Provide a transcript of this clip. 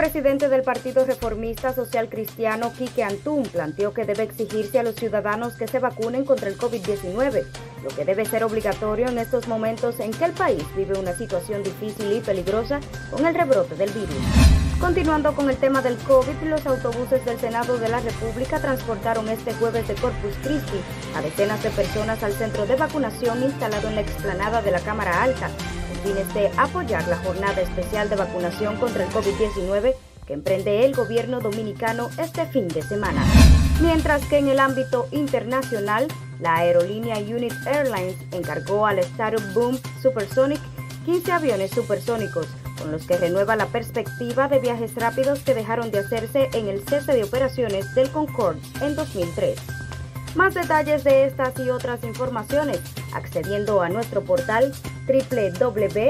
presidente del Partido Reformista Social Cristiano, Quique Antún, planteó que debe exigirse a los ciudadanos que se vacunen contra el COVID-19, lo que debe ser obligatorio en estos momentos en que el país vive una situación difícil y peligrosa con el rebrote del virus. Continuando con el tema del COVID, los autobuses del Senado de la República transportaron este jueves de Corpus Christi a decenas de personas al centro de vacunación instalado en la explanada de la Cámara Alta, fines de apoyar la jornada especial de vacunación contra el COVID-19 que emprende el gobierno dominicano este fin de semana. Mientras que en el ámbito internacional, la aerolínea Unit Airlines encargó al startup Boom Supersonic 15 aviones supersónicos, con los que renueva la perspectiva de viajes rápidos que dejaron de hacerse en el cese de operaciones del Concorde en 2003. Más detalles de estas y otras informaciones accediendo a nuestro portal www.n.com.do.